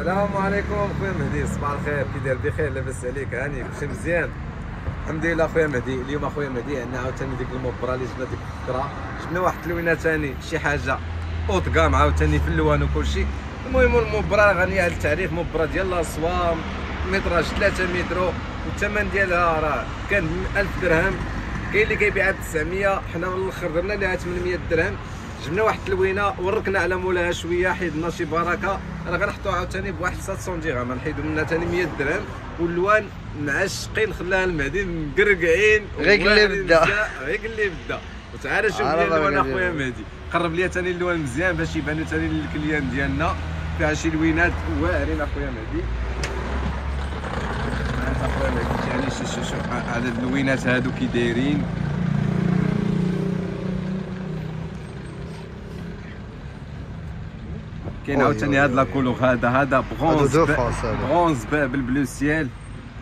السلام عليكم. خويا مهدي صباح الخير. كي داير بخير لاباس عليك. هاني كلشي مزيان. الحمد لله خويا مهدي. اليوم أخويا مهدي عندنا عاوتاني ديك المبرة اللي جبنا ديك الفكرة. جبنا واحد التلوينه ثاني شي حاجة. haute gamme عاوتاني في اللوان وكلشي المهم المبرة غنيه على التعريف. مبرة ديال la soie métrage 3 متر والثمن ديالها راه كان 1000 درهم. كاين اللي كيبيعها ب 900 حنا من الآخر درنا لها 800 درهم. جبنا واحد التلوينه وركنا على مولاها شوية حيدنا شي بركة. راه غنحطوها عاوتاني بواحد 700 درهم غنحيدو منها ثاني 100 درهم. واللوان معشقين خلاها المهدي مقرقعين. غير اللي بدا. غير اللي بدا. وتعالى شوف لي اللوان اخويا. مهدي. قرب لي ثاني اللوان مزيان باش يبانو ثاني لل client ديالنا. فيها شي لوينات واعرين اخويا مهدي. هذا اخويا مهدي. يعني شوف شوف اللوينات هادو كي دايرين. كاين عاوتاني هاد لا كولور هذا هذا برونز. برونز بالبلو سيال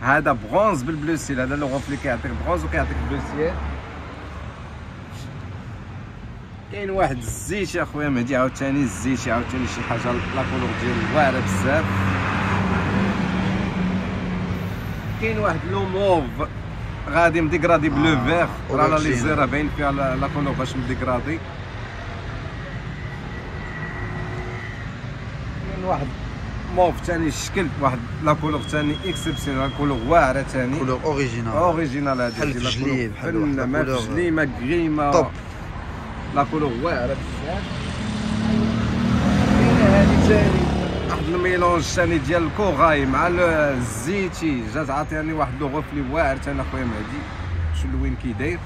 هذا برونز بالبلو سيال هذا لوغوف اللي كيعطيك برونز وكيعطيك بلو سيال كاين واحد الزيت اخويا مهدي عاوتاني الزيت عاوتاني شي حاجة لا كولور ديالو واعرة بزاف. كاين واحد لو موف غادي مديكرادي بلو فيغ. لي أوبرجين. زيرا باين فيها لا لا كولور باش مديكرادي كاين واحد. موف ثاني الشكل واحد. لا كولور ثاني اكسبسيونال كولور واعرة ثاني. كولور أوريجينال. أوريجينال هذا بحال ديال لا الفجلي، كولور. بحال ما. فجلي ما كريمة. طوب. لا كولور واعرة بزاف. كاينة هادي ثاني. واحد الميلونج ثاني ديال الكوغاي مع ال- الزيتي جات عاطيني واحد لوغوف اللي واعر ثاني أخويا مهدي. شو وين كي داير.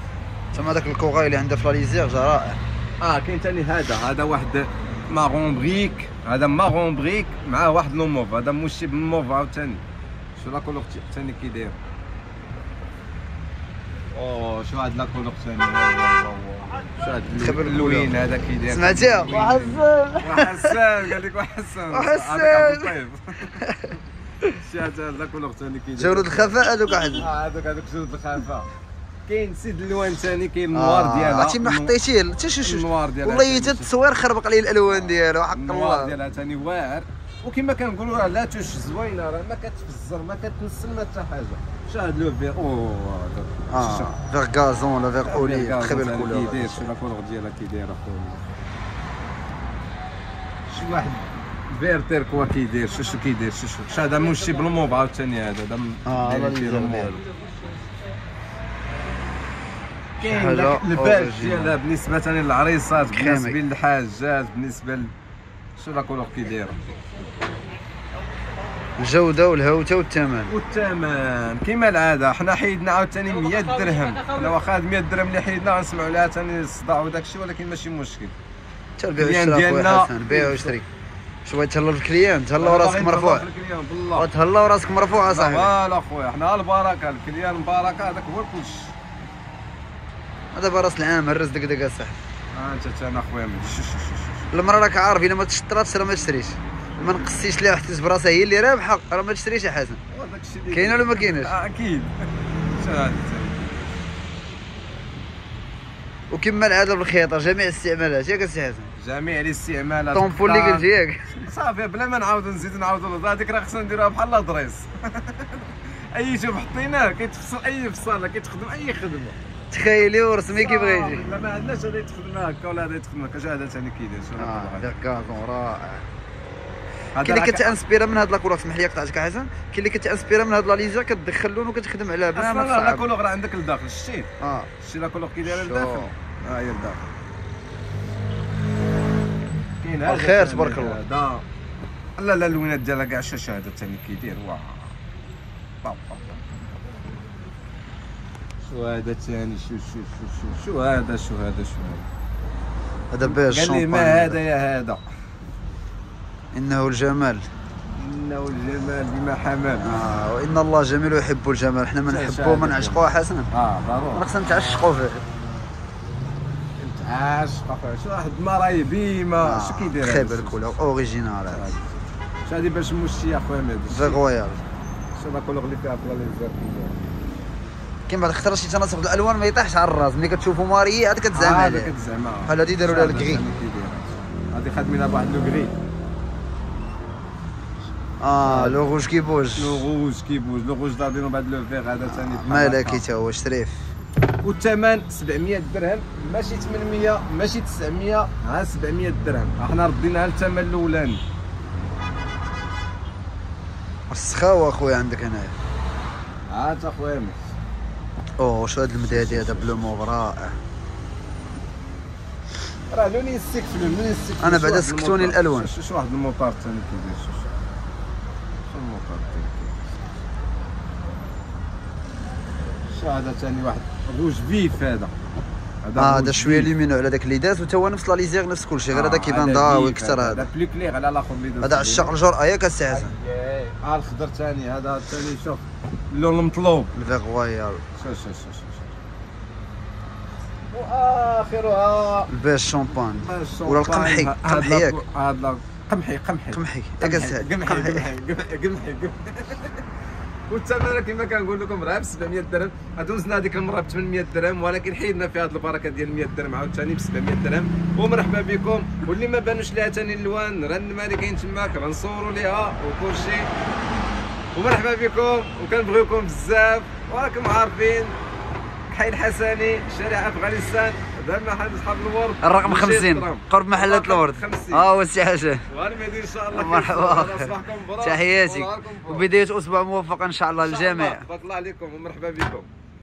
تما داك الكوغاي اللي عنده في لاليزير جا رائع. آه كاين ثاني هذا. هذا واحد مارون بريك هذا مارون بريك مع واحد لو موف هذا موشي بالموف عاوتاني. شو لا كولور ثاني كي داير؟ أوه شو هاد لا كولور ثاني شو هاد خبر اللوين هذا كي داير؟ سمعتيها؟ وحزن وحسان قال لك وحسان وحسان. هذاك أبو طيب. شي هذا لا كولور ثاني كي داير؟ جورود الخفاء هذوك حزن آه هذوك هذوك جود الخافه كاين سيد اللوان ثاني كاين النوار ديالها عرفتي ما حطيتيه حتى شو شو النوار ديالها والله. حتى التصوير خربق لي الالوان ديالو حق النوار الله. ديالها ثاني واعر. وكما كنقولوا راه لا توش زوينة راه ما كتفزر ما كتنسل ما حتى حاجة. شو هاد لو فيغ أوه آه فيغ غازون ولا فيغ اولي تخي بيل كي كولور داير شو لا كولور ديالها كي داير اخويا شي واحد فير تيركوا كي داير شو شو كي داير شو شو. هذا موشي بالموف عاوتاني هذا هذا م- آه دايرين هذا فيه اللي الموف. ديالو كاين original. ديالها بالنسبة للعريسات كريمي. بالنسبة للحاجات بالنسبة ل... شو la couleur كي دايره الجودة والهوته والثمن. والثمن. كما العادة حنا حيدنا عاوتاني 100 درهم. حنا واخا هاد 100 درهم اللي حيدنا غنسمعوا لها ثاني الصداع وداك الشيء ولكن ماشي مشكل. حتى البيع والشراء بيع واشتري شوية تهلا في ال client تهلا وراسك مرفوع. بالله. تهلا وراسك مرفوع اصاحبي voilà خويا حنا البركه ال client بركه هذاك هو الكلش. هذا براس العام هرس دق دق صح. ها انت أنا خويا المرة راك عارف إلا ما تشطراتش راه ما تشريش ما نقصيش ليها حتى براسها هي اللي رابحه راه ما تشريش يا حسن. كاينة ولا ما كايناش؟ آه، أكيد. وكما العاده بالخياطة جميع الاستعمالات ياك السي حسن. جميع الاستعمالات. طومبول اللي قلت ياك. صافي بلا ما نعاودو نزيدو نعاودو هذيك راه خصنا نديروها بحال لاطريس أي شوف حطيناه كيتفصل أي فصالة كيتخدم أي خدمة. تخيلي ورسمي غيجي لا ما عندناش هذا يتخدم هكا ولا هذا يتخدم هكا شو هذا ثاني كيدير شو آه هذا gazon رائع. كاين اللي كت inspira من هاد la couleur سمح لي قطعتك حسن؟ كاين اللي كت inspira من هاد la lisière كتدخل لون وكتخدم عليها بنعمه لا لا صعب couleur راه عندك لداخل شتي. آه. شتي la couleur كي دايره. لداخل؟ ها هي لداخل. كاين هذا الخير تبارك الله. لا لا اللوينات ديالها كاع شاشة هذا ثاني كيدير واه باو. شو هذا ثاني شو شو شو شو شو هذا؟ شو هذا؟ شو هذا؟ هذا بيج قال لي ما هذا يا هذا؟ إنه الجمال. إنه الجمال بما حمل. آه وإن الله جميل ويحب الجمال. حنا ما نحبوه ما شاهد. نعشقوه حسن. آه ضروري. خصنا نتعشقوا فيه. عاشق اخويا شو واحد المراي بيما؟ شو كيدير خيب هذا؟ الكولور اوريجينال هذا شو هادي باش موشي يا خويا مهدي في رويال شو لا كولوغ اللي فيها بلا ليزر كاين بعد اختار شي تناسق الألوان ما يطيحش على الراس ملي كتشوفوا ماري عاد كتزعم هذا عليه. كتزعما بحال هادي داروا لها الكغي هادي خادمينها بواحد لو كغي آه لو غوج كيبوج لو روج كيبوج لو روج دادينو بعد لو فيغ هذا ثاني مالكي تا هو شريف. والثمن 700 درهم ماشي 800 ماشي 900 ها 700 درهم. إحنا رديناها للثمن الأولاني. السخاوة أخويا عندك هنايا. انت أخويا أوه شو هاد المدادي هذا؟ بلو موف رائع راه لوني يستكفلوا لوني يستكفلوا أنا شو بعدا سكتوني الموطار. الألوان. شو شو واحد الموطار ثاني كيدير شو شو شو الموطار ثاني هذا ثاني واحد؟ rouge vif هذا. هذا شوية vif. lumineux على داك اللي داز وتا هو نفس la lisière نفس كلشي غير آه، هذا كيبان هذا ضاوي أكثر هذا هذا. bleu clair على الآخر اللي داز هذا عشاق الجرأة ياك السي حسن. أيه. ها الخضر ثاني هذا ثاني شوف اللون المطلوب. ال vert royal شوف شوف شوف شوف وآخرها ال beige champagne. ولا القمحي قمحي ياك هذا قمحي قمحي. قمحي قمحي. قمحي قمحي قمحي. والثمن كما كنقول لكم راه ب 700 درهم دوزنا هذيك المرة ب 800 درهم ولكن حيدنا في هذه البركة ديال 100 درهم عاوتاني ب 700 درهم. ومرحبا بكم. واللي ما بانوش ليها ثاني الالوان راه النما اللي كاين تماك راه نصوروا ليها وكل شيء ومرحبا بكم. وكنبغيوكم بزاف وراكم عارفين. حي الحسني شارع أفغانستان دار محل أصحاب الورد الرقم مشيت 50 درهم. قرب محلات الورد 50. آه هو السي حسن والمدير إن شاء الله مرحبا. تحياتي. وبداية أسبوع موفق إن شاء الله إن شاء الله. للجميع بارك الله عليكم ومرحبا بكم